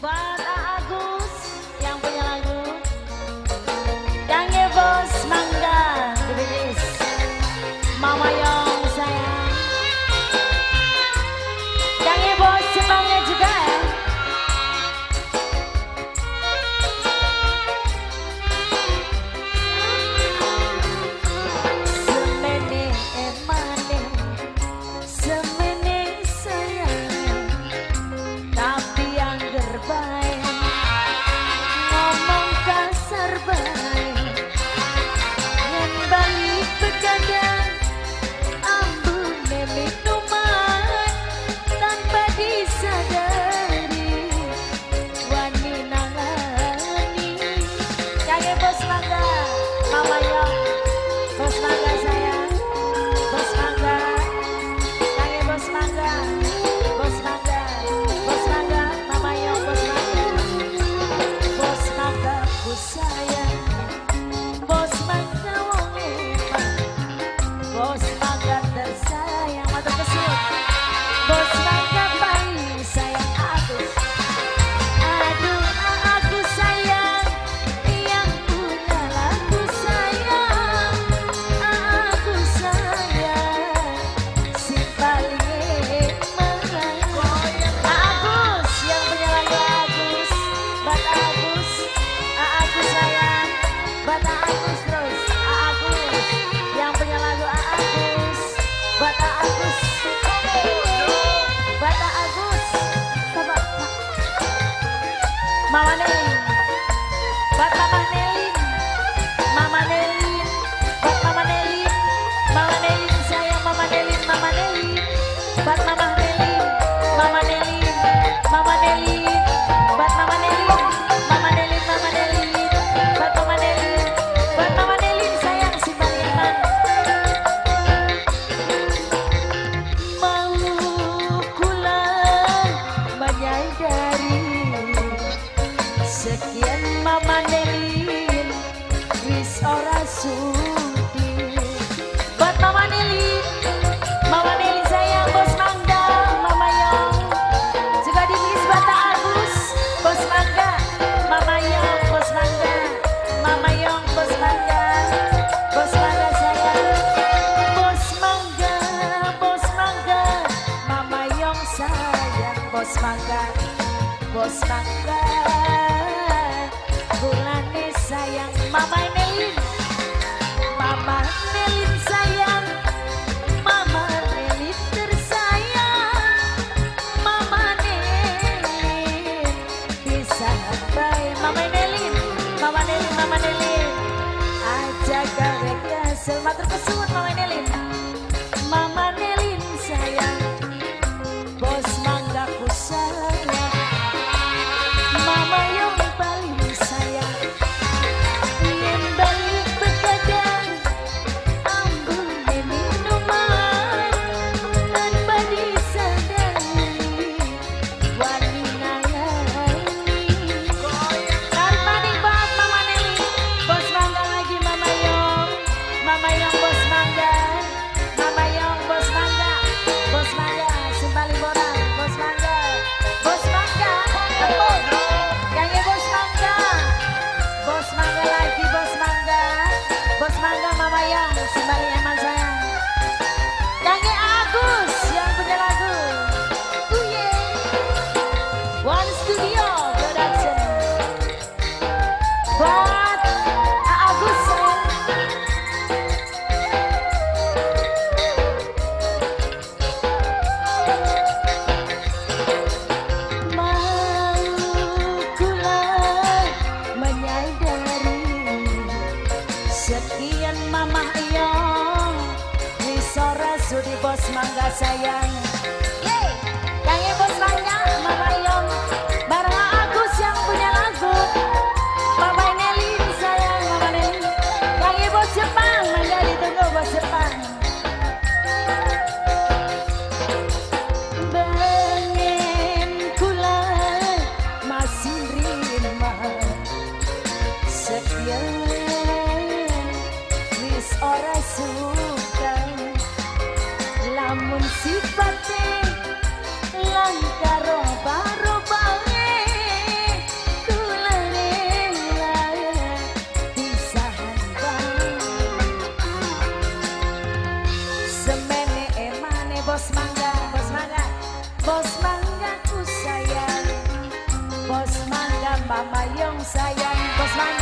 Bye. 妈妈呢 mangga Bulane sayang Mama Nelin Mama Nelin sayang. Mama Nelin tersayang. Mama Nelin Bisa baik Mama Nelin Mama Nelin Mama Nelin Ajak gawe kesel matur kesel yen mamah eyang Bisa rasudi bos mangga sayang. Yeay, kangen bos mangga mama eyang nih bos mangga bos mangga bos mangga ku sayang. Bos mangga mama yang sayang. Bos mangga